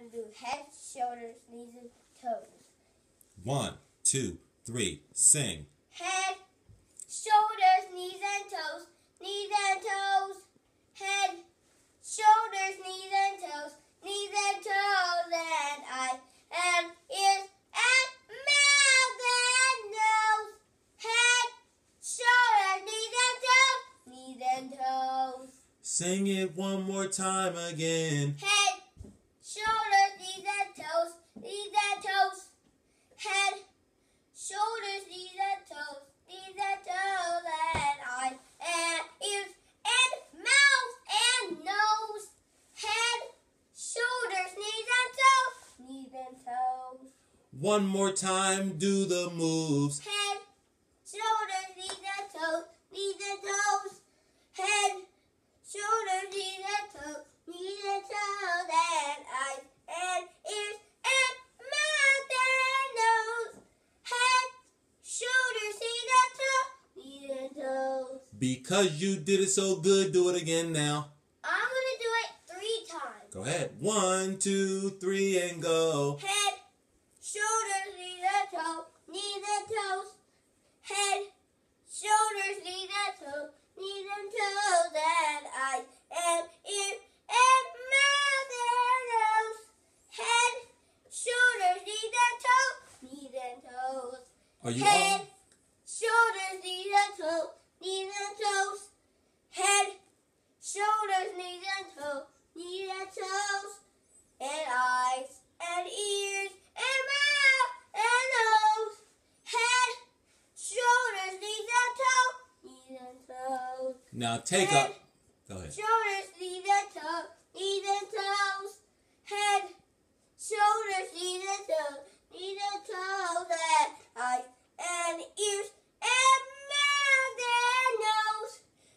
head, shoulders, knees, and toes. One, two, three, sing. Head, shoulders, knees, and toes. Knees and toes. Head, shoulders, knees, and toes. Knees and toes. And eyes and ears and mouth and nose. Head, shoulders, knees, and toes. Knees and toes. Sing it one more time again. Head, shoulders, knees and toes, knees and toes. Head, shoulders, knees and toes, knees and toes, and eyes and ears and mouth and nose. Head, shoulders, knees and toes, knees and toes. One more time, do the moves. Head, shoulders, knees and toes, knees and toes. Head, shoulders, knees and toes, knees and toes, and eyes and ears and mouth and nose. Head, shoulders, knees and toes, knees and toes. Because you did it so good, do it again now. I'm gonna do it three times. Go ahead. One, two, three, and go. Head, shoulders, knees and toes, knees and toes. Head, shoulders, knees and toes, knees and toes, and eyes and ears and mouth and nose. Head, shoulders, knees and toes, knees and toes. Are you Head, shoulders, knees and toes, knees and toes. Head, shoulders, knees and toes, knees and toes. And eyes and ears and mouth and nose. Head, shoulders, knees and toes, knees and toes. Now take Head, up. Go ahead. Shoulders, knees and toes, knees and toes. Head, shoulders, knees and toes, knees and toes, and eyes and ears and mouth and nose.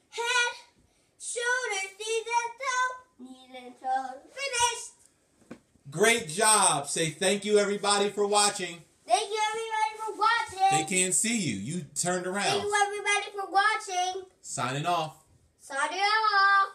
Head, shoulders, knees and toes, knees and toes. Finished. Great job. Say thank you, everybody, for watching. Thank you everybody for watching. They can't see you. You turned around. Thank you everybody for watching. Signing off. Signing off.